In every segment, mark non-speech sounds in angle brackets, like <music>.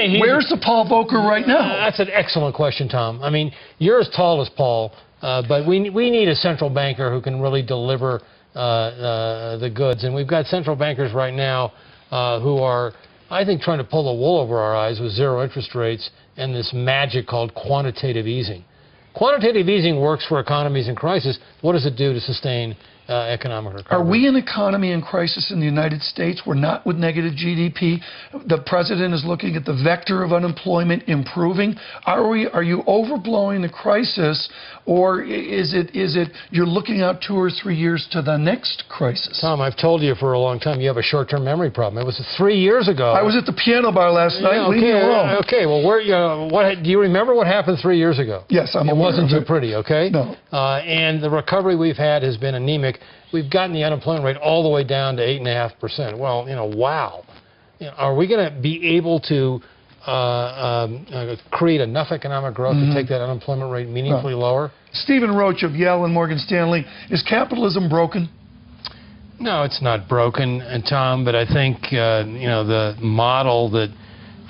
He- Where's the Paul Volcker right Uh, now? That's an excellent question, Tom. I mean, you're as tall as Paul, uh, but we we need a central banker who can really deliver uh, uh, the goods, and we've got central bankers right now uh, who are, I think, trying to pull the wool over our eyes with zero interest rates and this magic called quantitative easing. Quantitative easing works for economies in crisis. What does it do to sustain uh, economic recovery? Are we an economy in crisis in the United States? We're not with negative GDP. The president is looking at the vector of unemployment improving. Are we? Are you overblowing the crisis, or is it? Is it you're looking out two or three years to the next crisis? Tom, I've told you for a long time you have a short-term memory problem. It was three years ago. I was at the piano bar last night. Yeah, Leave me okay, alone. okay. Well, where, uh, what do you remember what happened three years ago? Yes, I'm It wasn't too it. pretty, okay? No. Uh, and the recovery we've had has been anemic. We've gotten the unemployment rate all the way down to eight and a half percent. Well, you know, wow. You know, are we going to be able to uh, um, uh, create enough economic growth Mm-hmm. to take that unemployment rate meaningfully lower? Stephen Roach of Yale and Morgan Stanley. Is capitalism broken? No, it's not broken, uh, Tom, but I think, uh, you know, the model that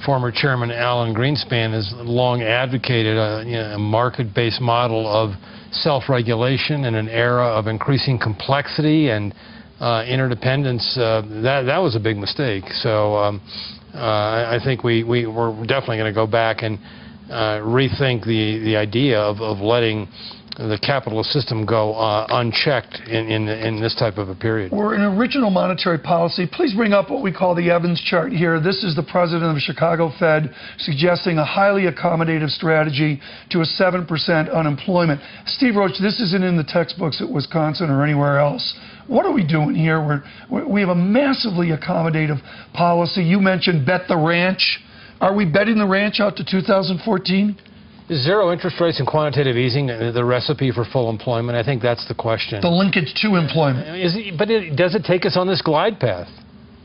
former Chairman Alan Greenspan has long advocated, uh, you know, a market-based model of self-regulation in an era of increasing complexity and uh, interdependence, uh, that, that was a big mistake. So um, uh, I I think we, we, we're definitely going to go back and uh, rethink the, the idea of, of letting the capitalist system go uh, unchecked in, in, in this type of a period. We're in original monetary policy. Please bring up what we call the Evans chart here. This is the president of the Chicago Fed suggesting a highly accommodative strategy to a 7% unemployment. Steve Roach, this isn't in the textbooks at Wisconsin or anywhere else. What are we doing here? We're, we we have a massively accommodative policy. You mentioned bet the ranch. Are we betting the ranch out to 2014? Zero interest rates and quantitative easing uh, the recipe for full employment? I think that's the question. The linkage to employment. Is it, but it, does it take us on this glide path?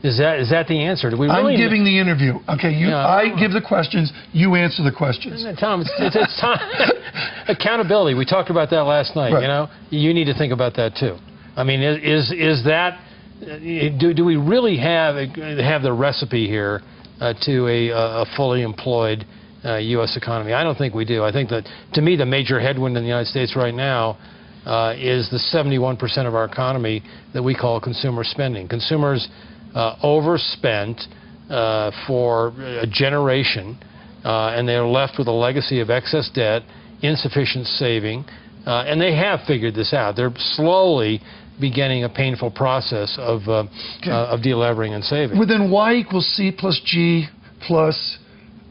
Is that is that the answer? Do we I'm giving the interview. Okay, you, Yeah. I give the questions. You answer the questions. Tom, it's, it's, it's time. <laughs> accountability. We talked about that last night. Right. You know, you need to think about that too. I mean, is is, is that uh, do do we really have have the recipe here uh, to a, a fully employed uh, U.S. economy? I don't think we do. I think that to me, the major headwind in the United States right now. Uh, is the 71% of our economy that we call consumer spending. Consumers uh, overspent uh, for a generation, uh, and they're left with a legacy of excess debt, insufficient saving, uh, and they have figured this out. They're slowly beginning a painful process of, uh, Okay. of delevering and saving. Within y equals c plus g plus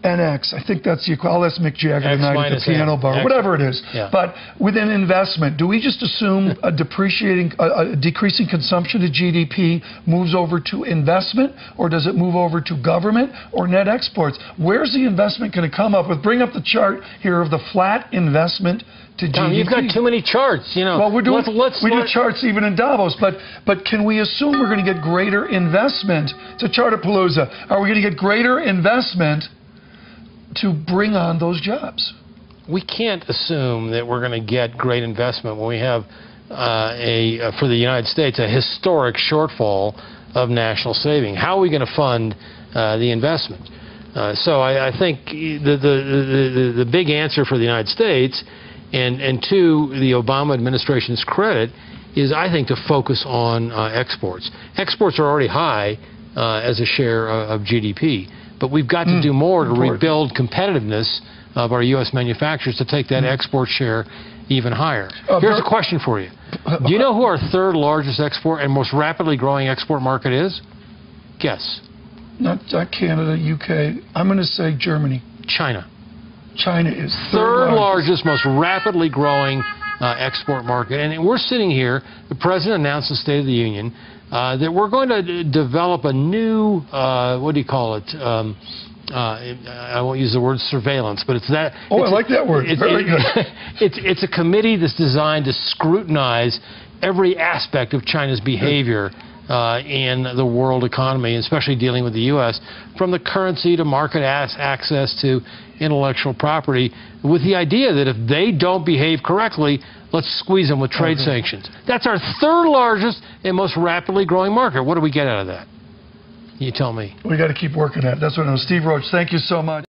nx. I think that's the. I'll ask Mick Jagger X tonight at the piano N. bar, X. whatever it is. Yeah. But within investment, do we just assume <laughs> a depreciating, a, a decreasing consumption of GDP moves over to investment, or does it move over to government or net exports? Where's the investment going to come up with? Bring up the chart here of the flat investment to Tom, GDP. you've got too many charts. You know, Well, we're doing let's, let's, we do charts even in Davos, but but can we assume we're going to get greater investment? It's a chartapalooza. Are we going to get greater investment to bring on those jobs? we can't assume that we're going to get great investment when we have uh, a uh, for the United States a historic shortfall of national saving. How are we going to fund uh, the investment? Uh, so I, I think the, the, the, the, big answer for the United States, and, and to the Obama administration's credit, is I think to focus on uh, exports. Exports are already high uh, as a share of, of GDP, but we've got to mm. do more to rebuild competitiveness of our U.S. manufacturers to take that mm. export share even higher. Uh, Here's a question for you. Uh, do you uh, know who our third largest export and most rapidly growing export market is? Guess. Not, not Canada, UK. I'm going to say Germany. China. China is Third largest, most rapidly growing uh, export market. And we're sitting here, the President announced the State of the Union, uh, that we're going to d- develop a new, uh, what do you call it? Um, uh, I won't use the word surveillance, but it's that. Oh, I it's- like that word. it's- Very good. <laughs> it's it's a committee that's designed to scrutinize every aspect of China's behavior uh, in the world economy, especially dealing with the U.S., from the currency to market access to intellectual property, with the idea that if they don't behave correctly, let's squeeze them with trade sanctions. That's our third largest and most rapidly growing market. What do we get out of that? You tell me. We got to keep working at it. That's what I know. Steve Roach, thank you so much.